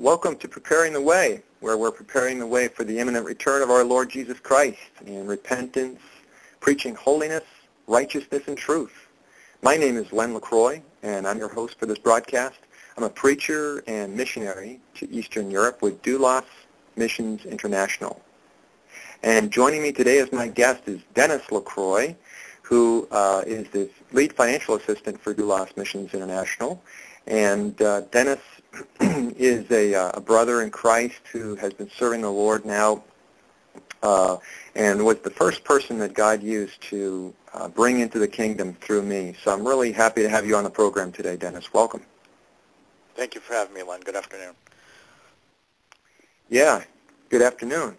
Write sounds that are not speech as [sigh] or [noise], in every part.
welcome to Preparing the Way, where we're preparing the way for the imminent return of our Lord Jesus Christ in repentance, preaching holiness, righteousness, and truth. My name is Len Lacroix, and I'm your host for this broadcast. I'm a preacher and missionary to Eastern Europe with Doulos Missions International. And joining me today as my guest is Denis Lacroix, who uh, is the lead financial assistant for Doulos Missions International. And uh, Denis [clears throat] is a, uh, a, brother in Christ who has been serving the Lord now uh, and was the first person that God used to uh, bring into the kingdom through me. So I'm really happy to have you on the program today, Denis. Welcome. Thank you for having me, Len. Good afternoon. Yeah, good afternoon.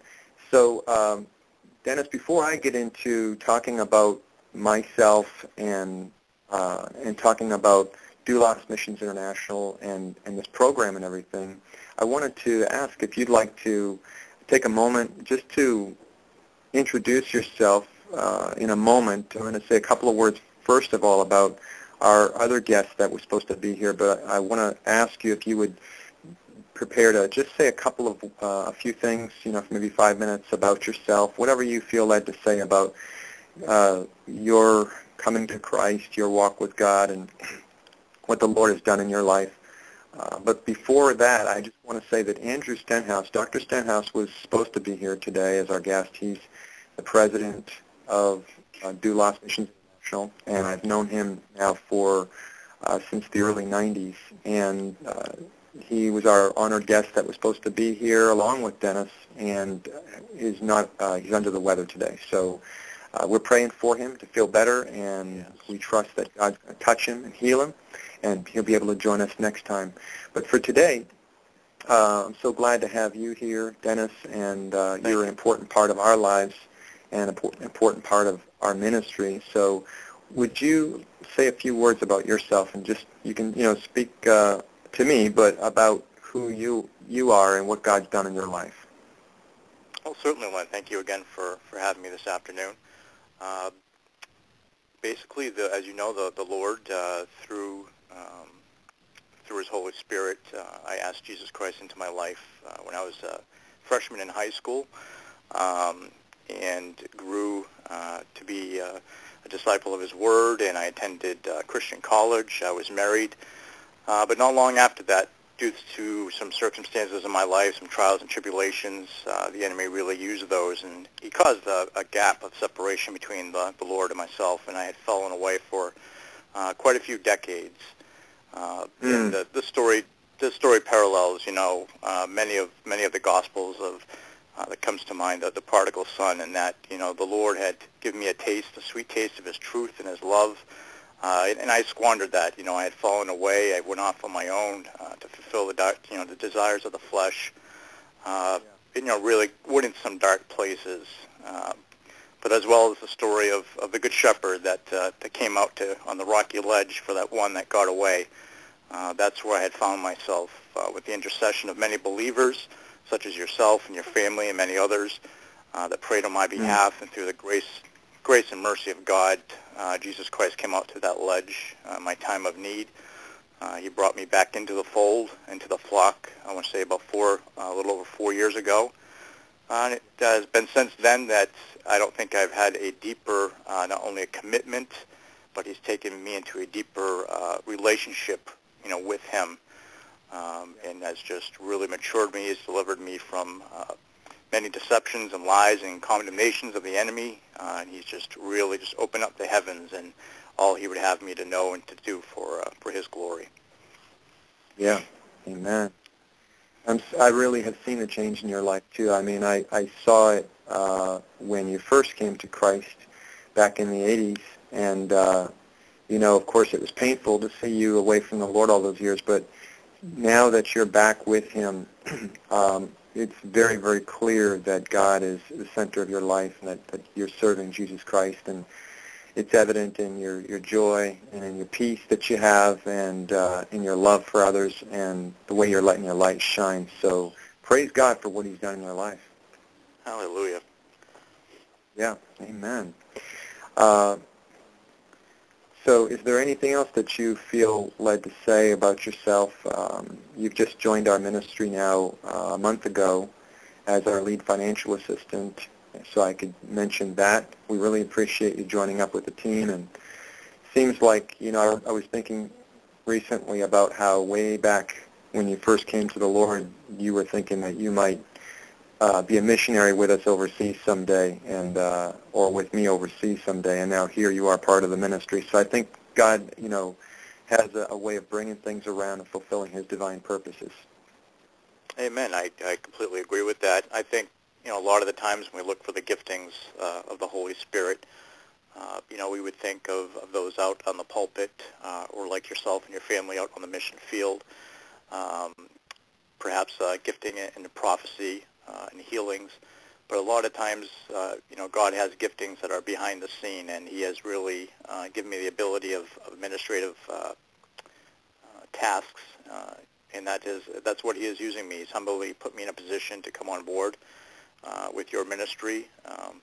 So, um, Denis, before I get into talking about myself and uh, and talking about Doulos Missions International and, and this program and everything, I wanted to ask if you'd like to take a moment just to introduce yourself uh, in a moment. I'm going to say a couple of words first of all about our other guest that was supposed to be here, but I want to ask you if you would prepare to just say a couple of uh, a few things, you know, maybe five minutes about yourself, whatever you feel led to say about uh, your coming to Christ, your walk with God, and what the Lord has done in your life. Uh, but before that, I just want to say that Andrew Stenhouse, Dr. Stenhouse, was supposed to be here today as our guest. He's the president of uh, Doulos Missions International, and I've known him now for uh, since the early 90s. And uh, he was our honored guest that was supposed to be here along with Denis, and is not. Uh, he's under the weather today, so uh, we're praying for him to feel better, and yes. we trust that God's going to touch him and heal him, and he'll be able to join us next time. But for today, uh, I'm so glad to have you here, Denis, and uh, you're an important part of our lives and an important part of our ministry. So would you say a few words about yourself and just, you can, you know, speak uh, to me, but about who you, you are and what God's done in your life? Well, certainly, Len. Thank you again for, for having me this afternoon. Uh, basically, the, as you know, the, the Lord, uh, through um, through His Holy Spirit, uh, I asked Jesus Christ into my life uh, when I was a freshman in high school, um, and grew uh, to be uh, a disciple of His Word. And I attended uh, Christian college. I was married, Uh, but not long after that, due to some circumstances in my life, some trials and tribulations, uh, the enemy really used those, and he caused a, a gap of separation between the, the Lord and myself, and I had fallen away for uh, quite a few decades. Uh, mm. And the, the story, the story parallels, you know, uh, many of many of the Gospels of uh, that comes to mind, the, the prodigal son, and that you know the Lord had given me a taste, a sweet taste of His truth and His love. Uh, and I squandered that. You know, I had fallen away. I went off on my own uh, to fulfill the dark, you know the desires of the flesh. Uh, yeah. You know, really went into some dark places. Uh, but as well as the story of, of the good shepherd that uh, that came out to on the rocky ledge for that one that got away. Uh, that's where I had found myself uh, with the intercession of many believers, such as yourself and your family and many others uh, that prayed on my behalf, mm. and through the grace grace and mercy of God, uh, Jesus Christ came out to that ledge, uh, my time of need. Uh, he brought me back into the fold, into the flock, I want to say about four, uh, a little over four years ago. Uh, and it has been since then that I don't think I've had a deeper, uh, not only a commitment, but he's taken me into a deeper relationship, you know, with him, um, and has just really matured me. He's delivered me from many deceptions and lies and condemnations of the enemy. Uh, and he's just really just opened up the heavens and all he would have me to know and to do for uh, for his glory. Yeah, amen. I'm, I really have seen the change in your life too. I mean, I, I saw it uh, when you first came to Christ back in the 80s, and uh, you know, of course, it was painful to see you away from the Lord all those years. But now that you're back with Him, [clears throat] um, it's very, very clear that God is the center of your life and that, that you're serving Jesus Christ. And it's evident in your, your joy and in your peace that you have and uh, in your love for others and the way you're letting your light shine. So praise God for what he's done in your life. Hallelujah. Yeah, amen. Uh, So is there anything else that you feel led to say about yourself? Um, you've just joined our ministry now uh, a month ago as our lead financial assistant, so I could mention that. We really appreciate you joining up with the team, and seems like, you know, I, I was thinking recently about how way back when you first came to the Lord, you were thinking that you might uh, be a missionary with us overseas someday, and uh, or with me overseas someday. And now here you are, part of the ministry. So I think God, you know, has a, a way of bringing things around and fulfilling His divine purposes. Amen. I, I completely agree with that. I think you know a lot of the times when we look for the giftings uh, of the Holy Spirit, uh, you know, we would think of, of those out on the pulpit, uh, or like yourself and your family out on the mission field. Um, perhaps uh, gifting in the prophecy uh, and healings. But a lot of times, uh, you know, God has giftings that are behind the scene, and He has really uh, given me the ability of, administrative uh, uh, tasks, uh, and that is that's what He is using me. He's humbly put me in a position to come on board uh, with your ministry um,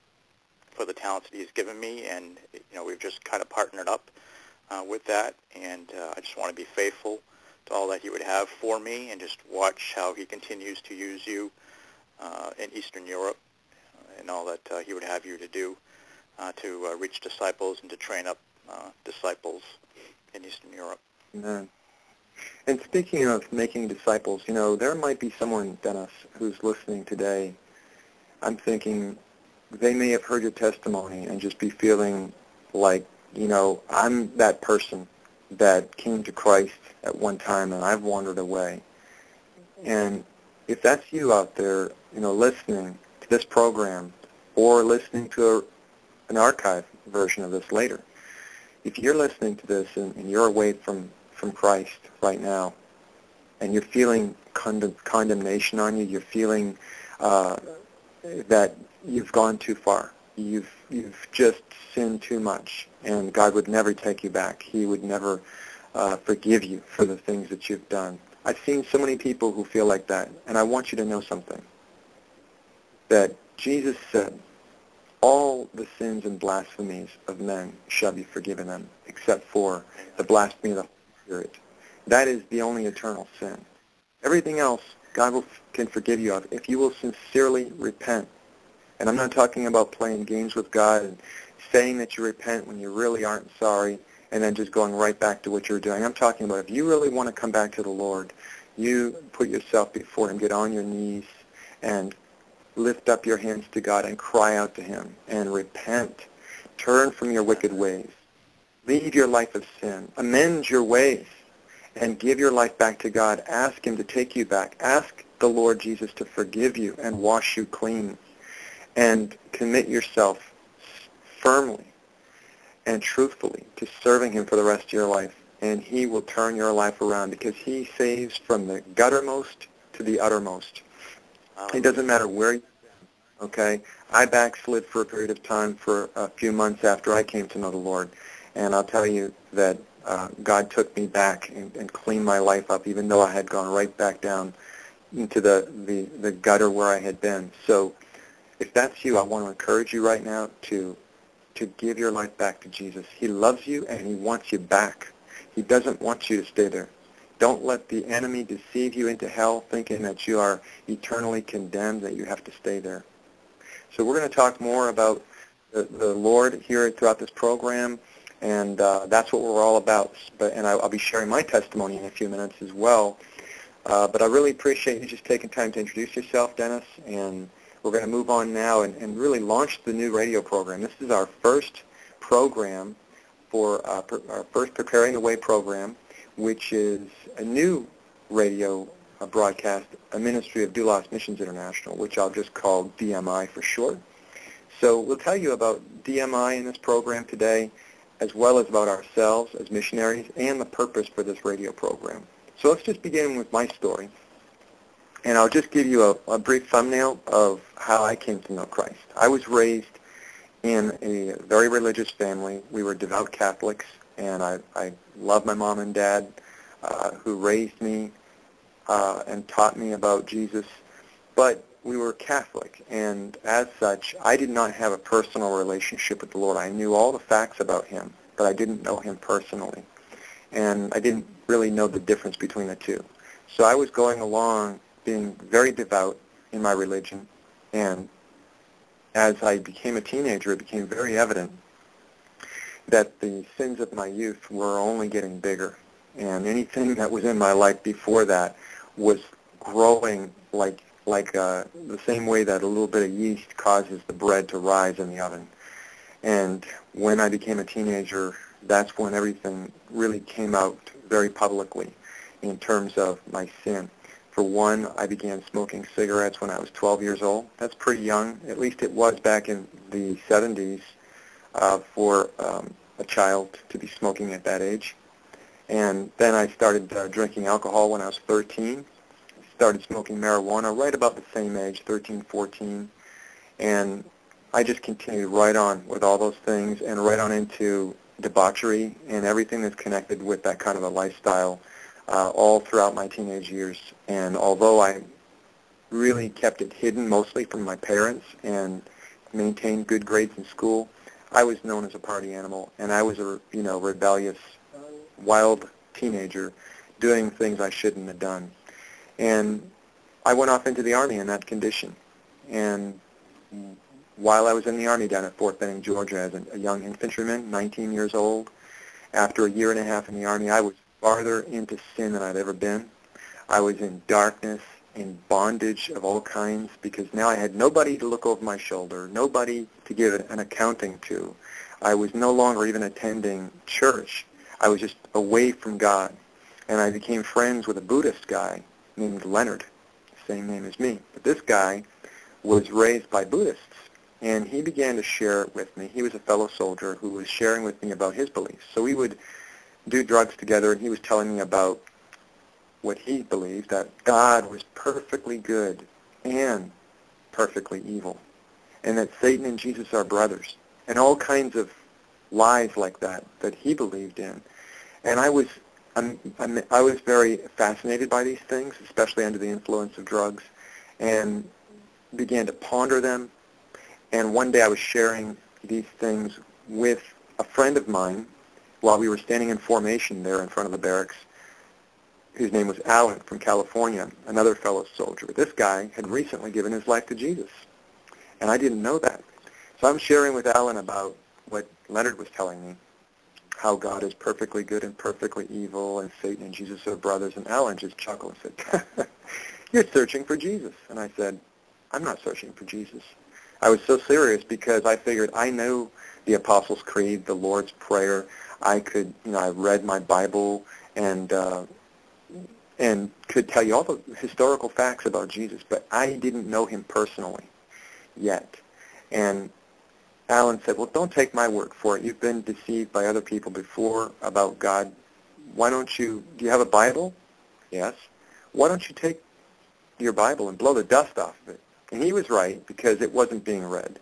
for the talents that He's given me, and you know, we've just kind of partnered up with that, and I just want to be faithful to all that He would have for me, and just watch how He continues to use you in Eastern Europe uh, and all that uh, he would have you to do uh, to uh, reach disciples and to train up uh, disciples in Eastern Europe. Amen. And speaking of making disciples, you know, there might be someone, Denis, who's listening today. I'm thinking they may have heard your testimony and just be feeling like, you know, I'm that person that came to Christ at one time and I've wandered away. And if that's you out there, you know, listening to this program or listening to a, an archive version of this later, if you're listening to this and, and you're away from, from Christ right now, and you're feeling condemn, condemnation on you, you're feeling uh, that you've gone too far, you've you've just sinned too much, and God would never take you back. He would never uh, forgive you for the things that you've done. I've seen so many people who feel like that, and I want you to know something. That Jesus said, all the sins and blasphemies of men shall be forgiven them, except for the blasphemy of the Spirit. That is the only eternal sin. Everything else, God will, can forgive you of if you will sincerely repent. And I'm not talking about playing games with God and saying that you repent when you really aren't sorry and then just going right back to what you're doing. I'm talking about if you really want to come back to the Lord, you put yourself before him, get on your knees and lift up your hands to God and cry out to him and repent. Turn from your wicked ways. Leave your life of sin. Amend your ways and give your life back to God. Ask him to take you back. Ask the Lord Jesus to forgive you and wash you clean. And commit yourself firmly and truthfully to serving him for the rest of your life. And he will turn your life around because he saves from the guttermost to the uttermost. It doesn't matter where you've been, okay? I backslid for a period of time for a few months after I came to know the Lord. And I'll tell you that uh, God took me back and, and cleaned my life up, even though I had gone right back down into the, the, the gutter where I had been. So if that's you, I want to encourage you right now to to give your life back to Jesus. He loves you and he wants you back. He doesn't want you to stay there. Don't let the enemy deceive you into hell thinking that you are eternally condemned, that you have to stay there. So we're going to talk more about the, the Lord here throughout this program, and uh, that's what we're all about. But, and I, I'll be sharing my testimony in a few minutes as well. Uh, but I really appreciate you just taking time to introduce yourself, Denis, and we're going to move on now and, and really launch the new radio program. This is our first program for uh, our first Preparing the Way program, which is a new radio broadcast, a ministry of Doulos Missions International, which I'll just call DMI for short. So we'll tell you about DMI in this program today, as well as about ourselves as missionaries and the purpose for this radio program. So let's just begin with my story. And I'll just give you a, a brief thumbnail of how I came to know Christ. I was raised in a very religious family. We were devout Catholics, and I, I love my mom and dad uh, who raised me uh, and taught me about Jesus. But we were Catholic, and as such, I did not have a personal relationship with the Lord. I knew all the facts about him, but I didn't know him personally. And I didn't really know the difference between the two. So I was going along being very devout in my religion, and as I became a teenager, it became very evident that the sins of my youth were only getting bigger. And anything that was in my life before that was growing like like uh, the same way that a little bit of yeast causes the bread to rise in the oven. And when I became a teenager, that's when everything really came out very publicly in terms of my sin. For one, I began smoking cigarettes when I was 12 years old. That's pretty young. At least it was back in the 70s uh, for um, a child to be smoking at that age. And then I started uh, drinking alcohol when I was 13 started smoking marijuana right about the same age, 13, 14, and I just continued right on with all those things and right on into debauchery and everything that's connected with that kind of a lifestyle uh, all throughout my teenage years. And although I really kept it hidden mostly from my parents and maintained good grades in school, I was known as a party animal, and I was a you know rebellious, wild teenager doing things I shouldn't have done. And I went off into the Army in that condition. And while I was in the Army down at Fort Benning, Georgia, as a, young infantryman, 19 years old, after a year and a half in the Army, I was farther into sin than I'd ever been. I was in darkness, in bondage of all kinds, because now I had nobody to look over my shoulder, nobody to give an accounting to. I was no longer even attending church. I was just away from God. And I became friends with a Buddhist guy named Leonard, same name as me. But this guy was raised by Buddhists, and he began to share it with me. He was a fellow soldier who was sharing with me about his beliefs. So we would do drugs together, and he was telling me about what he believed, that God was perfectly good and perfectly evil, and that Satan and Jesus are brothers, and all kinds of lies like that that he believed in. And I was I'm, I'm, I was very fascinated by these things, especially under the influence of drugs, and began to ponder them. And one day I was sharing these things with a friend of mine while we were standing in formation there in front of the barracks, whose name was Alan from California, another fellow soldier. This guy had recently given his life to Jesus, and I didn't know that. So I'm sharing with Alan about what Leonard was telling me how God is perfectly good and perfectly evil, and Satan and Jesus are brothers. And Alan just chuckled and said, [laughs] you're searching for Jesus. And I said, I'm not searching for Jesus. I was so serious because I figured I knew the Apostles' Creed, the Lord's Prayer. I could, you know, I read my Bible and uh, and could tell you all the historical facts about Jesus, but I didn't know him personally yet. And Alan said, well, don't take my word for it. You've been deceived by other people before about God. Why don't you, do you have a Bible? Yes. Why don't you take your Bible and blow the dust off of it? And he was right because it wasn't being read.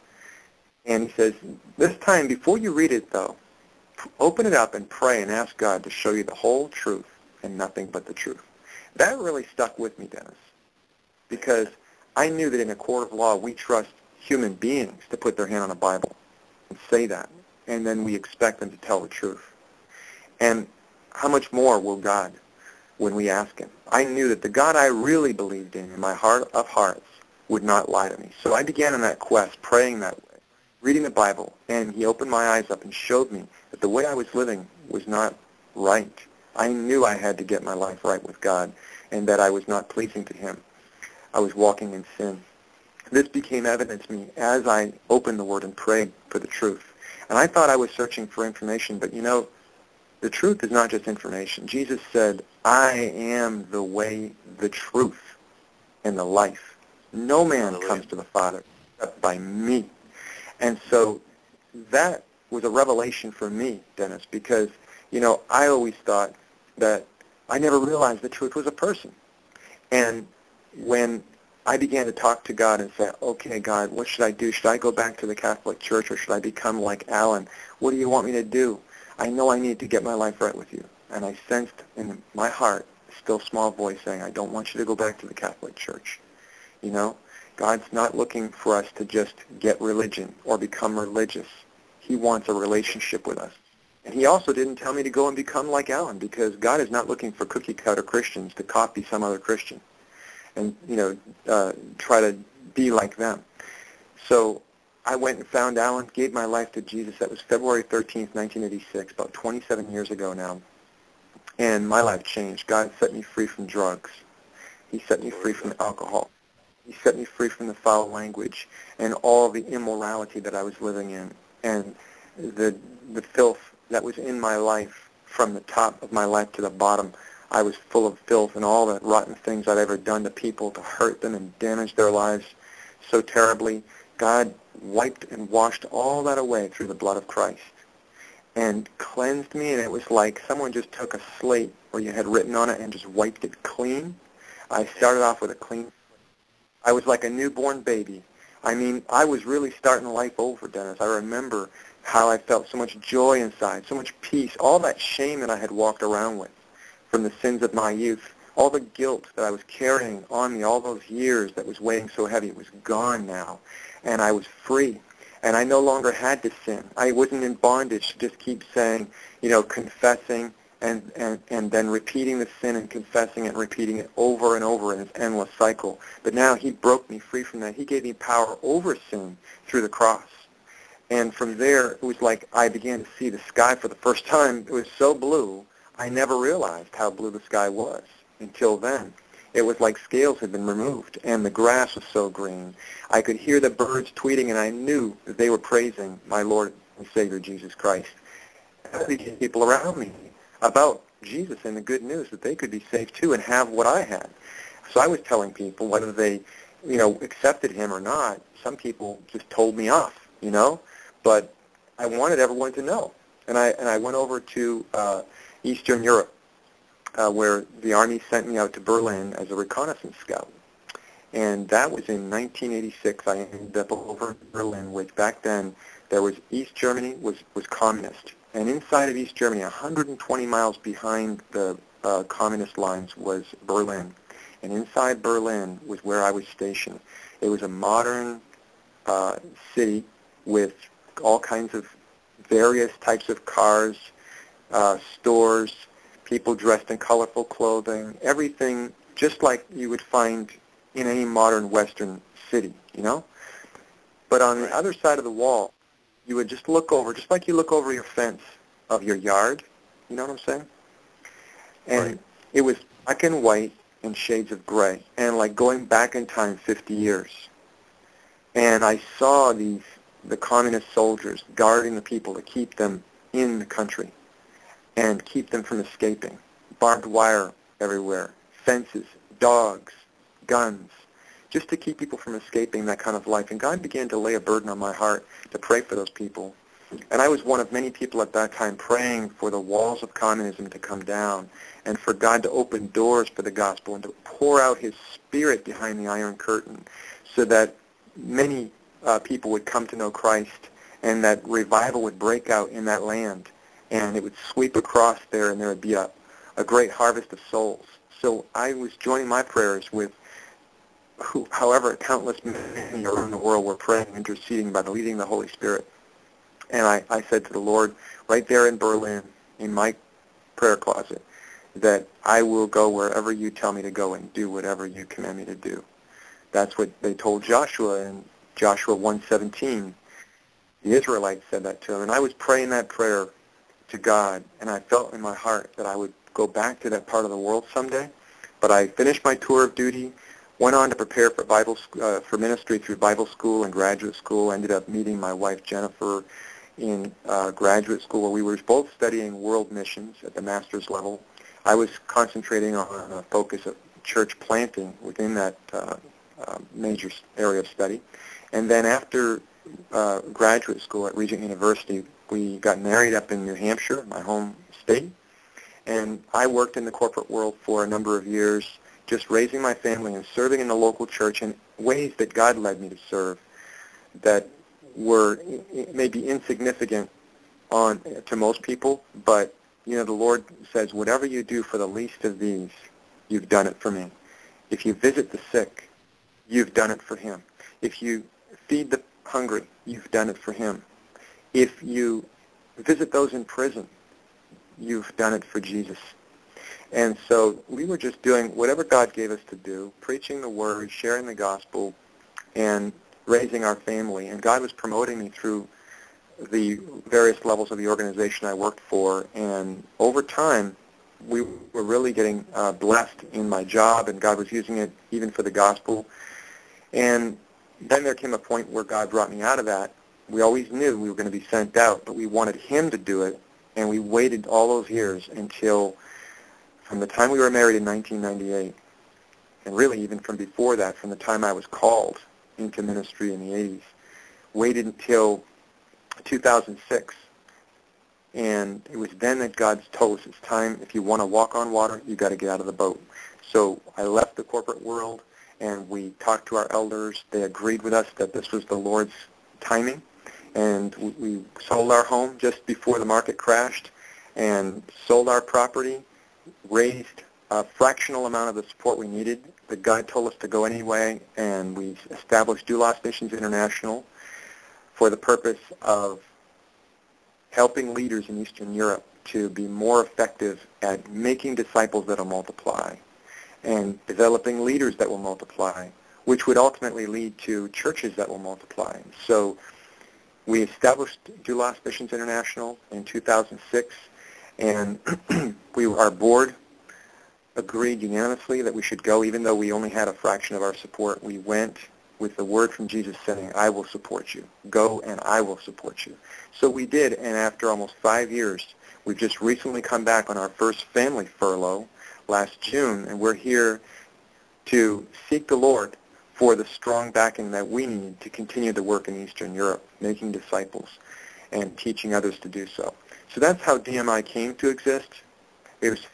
And he says, this time, before you read it, though, open it up and pray and ask God to show you the whole truth and nothing but the truth. That really stuck with me, Denis, because I knew that in a court of law, we trust human beings to put their hand on a Bible and say that, and then we expect them to tell the truth. And how much more will God when we ask him? I knew that the God I really believed in, in my heart of hearts, would not lie to me. So I began on that quest, praying that way, reading the Bible, and he opened my eyes up and showed me that the way I was living was not right. I knew I had to get my life right with God and that I was not pleasing to him. I was walking in sin. This became evident to me as I opened the Word and prayed for the truth. And I thought I was searching for information, but you know, the truth is not just information. Jesus said, I am the way, the truth, and the life. No man Hallelujah. comes to the Father except by me. And so that was a revelation for me, Denis, because, you know, I always thought that I never realized the truth was a person. And when I began to talk to God and say, okay, God, what should I do? Should I go back to the Catholic Church or should I become like Alan? What do you want me to do? I know I need to get my life right with you. And I sensed in my heart a still small voice saying, I don't want you to go back to the Catholic Church. You know, God's not looking for us to just get religion or become religious. He wants a relationship with us. And he also didn't tell me to go and become like Alan because God is not looking for cookie cutter Christians to copy some other Christian and, you know, uh, try to be like them. So I went and found Alan, gave my life to Jesus. That was February 13th, 1986, about 27 years ago now. And my life changed. God set me free from drugs. He set me free from alcohol. He set me free from the foul language and all the immorality that I was living in and the the filth that was in my life from the top of my life to the bottom. I was full of filth and all the rotten things I'd ever done to people to hurt them and damage their lives so terribly. God wiped and washed all that away through the blood of Christ and cleansed me and it was like someone just took a slate where you had written on it and just wiped it clean. I started off with a clean I was like a newborn baby. I mean, I was really starting life over, Denis. I remember how I felt so much joy inside, so much peace, all that shame that I had walked around with from the sins of my youth, all the guilt that I was carrying on me all those years that was weighing so heavy, it was gone now. And I was free. And I no longer had to sin. I wasn't in bondage to just keep saying, you know, confessing and, and, and then repeating the sin and confessing it and repeating it over and over in this endless cycle. But now he broke me free from that. He gave me power over sin through the cross. And from there, it was like I began to see the sky for the first time. It was so blue, I never realized how blue the sky was until then. It was like scales had been removed, and the grass was so green. I could hear the birds tweeting, and I knew that they were praising my Lord and Savior Jesus Christ. And people around me about Jesus and the good news that they could be saved too and have what I had. So I was telling people whether they, you know, accepted him or not. Some people just told me off, you know but I wanted everyone to know. And I and I went over to uh, Eastern Europe, uh, where the Army sent me out to Berlin as a reconnaissance scout. And that was in 1986. I ended up over in Berlin, which back then there was East Germany was was communist, and inside of East Germany, 120 miles behind the uh, communist lines was Berlin, and inside Berlin was where I was stationed. It was a modern uh, city with all kinds of various types of cars, uh, stores, people dressed in colorful clothing, everything just like you would find in any modern Western city, you know? But on the other side of the wall, you would just look over, just like you look over your fence of your yard, you know what I'm saying? And right. it was black and white and shades of gray, and like going back in time 50 years. And I saw these the communist soldiers guarding the people to keep them in the country and keep them from escaping. Barbed wire everywhere, fences, dogs, guns, just to keep people from escaping that kind of life. And God began to lay a burden on my heart to pray for those people. And I was one of many people at that time praying for the walls of communism to come down and for God to open doors for the gospel and to pour out his spirit behind the Iron Curtain so that many uh, people would come to know Christ and that revival would break out in that land and it would sweep across there and there would be a, a great harvest of souls. So I was joining my prayers with who, however countless many around the world were praying, interceding by the leading of the Holy Spirit. And I, I said to the Lord, right there in Berlin, in my prayer closet, that I will go wherever you tell me to go and do whatever you command me to do. That's what they told Joshua in Joshua 1:17. The Israelites said that to him, and I was praying that prayer to God, and I felt in my heart that I would go back to that part of the world someday. But I finished my tour of duty, went on to prepare for Bible uh, for ministry through Bible school and graduate school. Ended up meeting my wife Jennifer in uh, graduate school, where we were both studying world missions at the master's level. I was concentrating on a focus of church planting within that uh, major area of study. And then after uh, graduate school at Regent University, we got married up in New Hampshire, my home state. And I worked in the corporate world for a number of years, just raising my family and serving in the local church in ways that God led me to serve that were maybe insignificant on to most people, but you know the Lord says, whatever you do for the least of these, you've done it for me. If you visit the sick, you've done it for him. If you feed the hungry, you've done it for him. If you visit those in prison you've done it for Jesus. And so we were just doing whatever God gave us to do, preaching the word, sharing the gospel, and raising our family. And God was promoting me through the various levels of the organization I worked for. And over time, we were really getting uh, blessed in my job, and God was using it even for the gospel. And then there came a point where God brought me out of that. We always knew we were going to be sent out, but we wanted him to do it, and we waited all those years until from the time we were married in 1998, and really even from before that, from the time I was called into ministry in the 80s, waited until 2006. And it was then that God told us it's time, if you want to walk on water, you've got to get out of the boat. So I left the corporate world, and we talked to our elders. They agreed with us that this was the Lord's timing. And we, sold our home just before the market crashed and sold our property raised a fractional amount of the support we needed. The guide told us to go anyway, and we established Doulos Missions International for the purpose of helping leaders in Eastern Europe to be more effective at making disciples that will multiply and developing leaders that will multiply, which would ultimately lead to churches that will multiply. So we established Doulos Missions International in 2006 and [clears throat] we, our board agreed unanimously that we should go, even though we only had a fraction of our support. We went with the word from Jesus saying, I will support you. Go and I will support you. So we did, and after almost five years, we've just recently come back on our first family furlough last June, and we're here to seek the Lord for the strong backing that we need to continue the work in Eastern Europe, making disciples and teaching others to do so. So that's how DMI came to exist. It was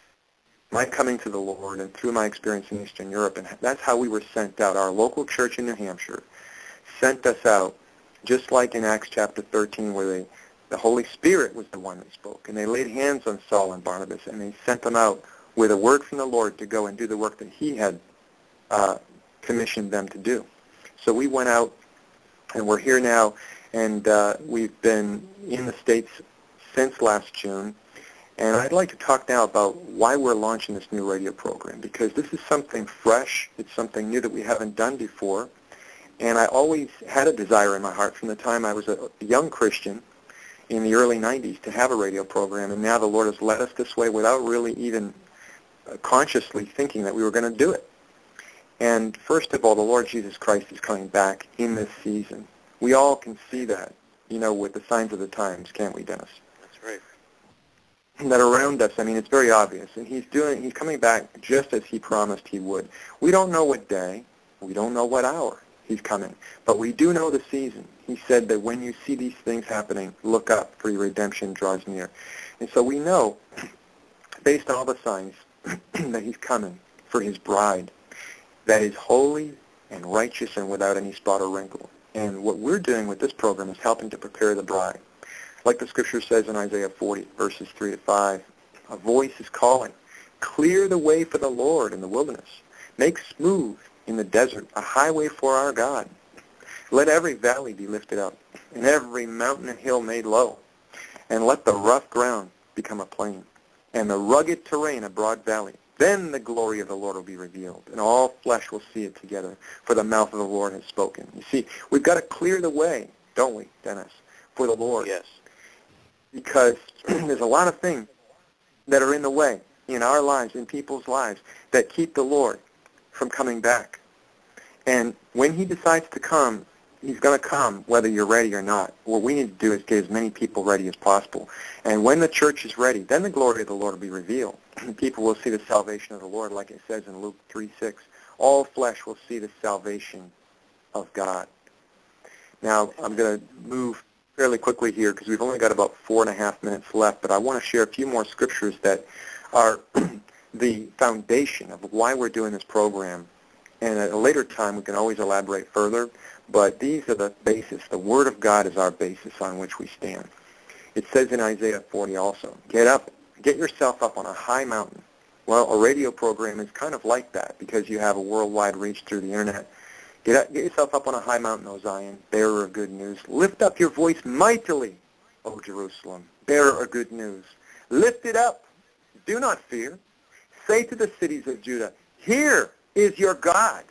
my coming to the Lord and through my experience in Eastern Europe, and that's how we were sent out. Our local church in New Hampshire sent us out, just like in Acts chapter 13, where they, the Holy Spirit was the one that spoke, and they laid hands on Saul and Barnabas, and they sent them out with a word from the Lord to go and do the work that he had uh, commissioned them to do. So we went out, and we're here now, and uh, we've been in the States since last June. And I'd like to talk now about why we're launching this new radio program because this is something fresh. It's something new that we haven't done before. And I always had a desire in my heart from the time I was a young Christian in the early 90s to have a radio program. And now the Lord has led us this way without really even consciously thinking that we were going to do it. And first of all, the Lord Jesus Christ is coming back in this season. We all can see that, you know, with the signs of the times, can't we, Denis? That's right. That around us, I mean, it's very obvious, and he's doing, he's coming back just as he promised he would. We don't know what day, we don't know what hour he's coming, but we do know the season. He said that when you see these things happening, look up, for your redemption draws near. And so we know, [clears throat] based on all the signs, [clears throat] that he's coming for his bride, that is holy and righteous and without any spot or wrinkle. And what we're doing with this program is helping to prepare the bride. Like the scripture says in Isaiah 40, verses 3 to 5, a voice is calling, clear the way for the Lord in the wilderness. Make smooth in the desert a highway for our God. Let every valley be lifted up, and every mountain and hill made low. And let the rough ground become a plain, and the rugged terrain a broad valley. Then the glory of the Lord will be revealed, and all flesh will see it together, for the mouth of the Lord has spoken. You see, we've got to clear the way, don't we, Denis, for the Lord? Yes because [clears throat] there's a lot of things that are in the way in our lives, in people's lives, that keep the Lord from coming back. And when he decides to come, he's going to come whether you're ready or not. What we need to do is get as many people ready as possible. And when the church is ready, then the glory of the Lord will be revealed. [clears throat] people will see the salvation of the Lord, like it says in Luke 3.6. All flesh will see the salvation of God. Now, I'm going to move fairly quickly here because we've only got about four and a half minutes left, but I want to share a few more scriptures that are [clears throat] the foundation of why we're doing this program. And at a later time, we can always elaborate further, but these are the basis. The Word of God is our basis on which we stand. It says in Isaiah 40 also, get up, get yourself up on a high mountain. Well, a radio program is kind of like that because you have a worldwide reach through the Internet Get, up, get yourself up on a high mountain, O Zion, bearer of good news. Lift up your voice mightily, O Jerusalem, bearer of good news. Lift it up. Do not fear. Say to the cities of Judah, Here is your God.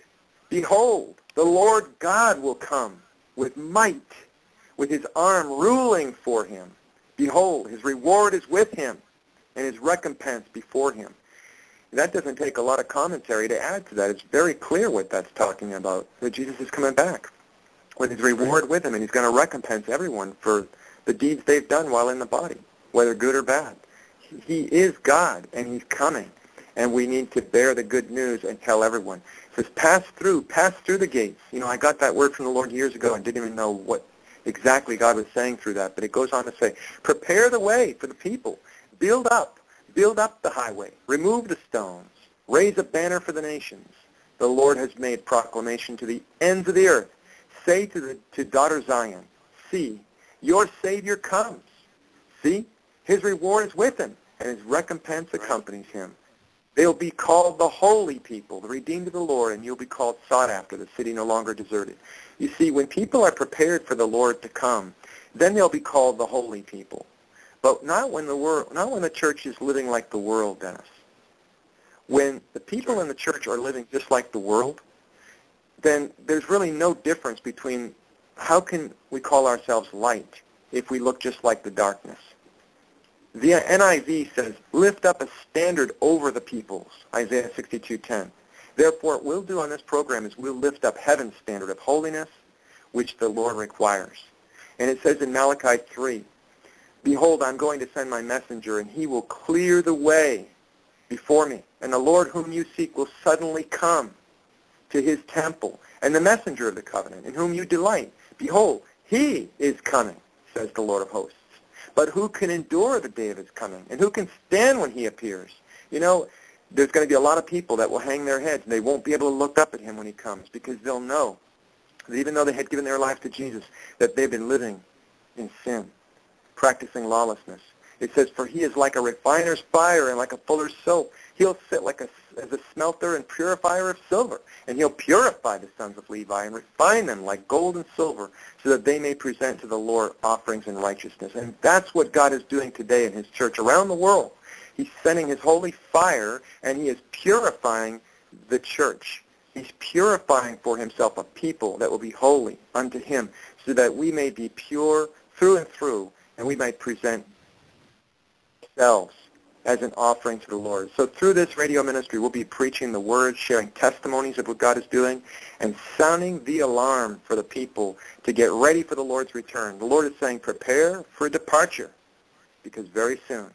Behold, the Lord God will come with might, with his arm ruling for him. Behold, his reward is with him, and his recompense before him. That doesn't take a lot of commentary to add to that. It's very clear what that's talking about, that Jesus is coming back with his reward with him, and he's going to recompense everyone for the deeds they've done while in the body, whether good or bad. He is God, and he's coming, and we need to bear the good news and tell everyone. It says, pass through, pass through the gates. You know, I got that word from the Lord years ago and didn't even know what exactly God was saying through that, but it goes on to say, prepare the way for the people. Build up, build up the highway. Remove the stones. Raise a banner for the nations. The Lord has made proclamation to the ends of the earth. Say to, the, to daughter Zion, see, your Savior comes. See, his reward is with him, and his recompense accompanies him. They'll be called the holy people, the redeemed of the Lord, and you'll be called sought after, the city no longer deserted. You see, when people are prepared for the Lord to come, then they'll be called the holy people. But not when the world, not when the church is living like the world, Denis. When the people in the church are living just like the world, then there's really no difference between how can we call ourselves light if we look just like the darkness. The NIV says, lift up a standard over the peoples, Isaiah 62.10. Therefore, what we'll do on this program is we'll lift up heaven's standard of holiness, which the Lord requires. And it says in Malachi 3, Behold, I'm going to send my messenger, and he will clear the way before me. And the Lord whom you seek will suddenly come to his temple, and the messenger of the covenant, in whom you delight. Behold, he is coming, says the Lord of hosts. But who can endure the day of his coming? And who can stand when he appears? You know, there's going to be a lot of people that will hang their heads, and they won't be able to look up at him when he comes, because they'll know that even though they had given their life to Jesus, that they've been living in sin, practicing lawlessness. It says, for he is like a refiner's fire and like a fuller's soap. He'll sit like a, as a smelter and purifier of silver, and he'll purify the sons of Levi and refine them like gold and silver so that they may present to the Lord offerings in righteousness. And that's what God is doing today in his church around the world. He's sending his holy fire, and he is purifying the church. He's purifying for himself a people that will be holy unto him so that we may be pure through and through, and we might present ourselves as an offering to the Lord. So through this radio ministry, we'll be preaching the word, sharing testimonies of what God is doing, and sounding the alarm for the people to get ready for the Lord's return. The Lord is saying, prepare for departure, because very soon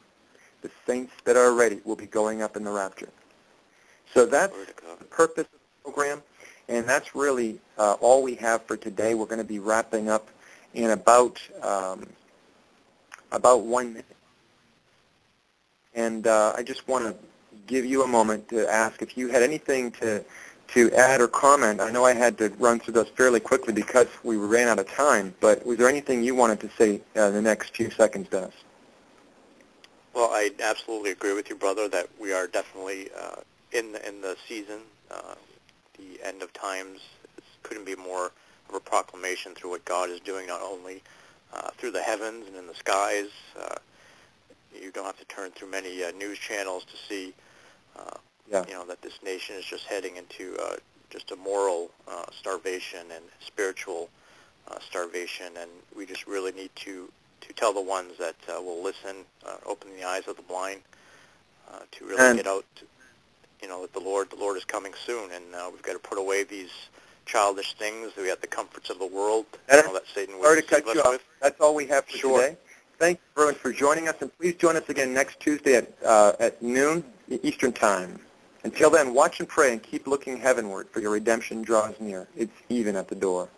the saints that are ready will be going up in the rapture. So that's the purpose of the program, and that's really uh, all we have for today. We're going to be wrapping up in about um, about one minute. And uh, I just want to give you a moment to ask if you had anything to to add or comment. I know I had to run through those fairly quickly because we ran out of time, but was there anything you wanted to say uh, in the next few seconds, Denis? Well, I absolutely agree with you, brother, that we are definitely uh, in the, in the season. Uh, the end of times it couldn't be more of a proclamation through what God is doing, not only uh, through the heavens and in the skies. You don't have to turn through many uh, news channels to see, uh, yeah. you know, that this nation is just heading into uh, just a moral uh, starvation and spiritual uh, starvation, and we just really need to to tell the ones that uh, will listen, uh, open the eyes of the blind, uh, to really And- get out. You know that the Lord, the Lord is coming soon, and uh, we've got to put away these childish things. We got the comforts of the world, you know, that Satan would to cut you us off. with. That's all we have for Sure. today. Thank you everyone for joining us, and please join us again next Tuesday at, uh, at noon Eastern Time. Until then, watch and pray and keep looking heavenward, for your redemption draws near. It's even at the door.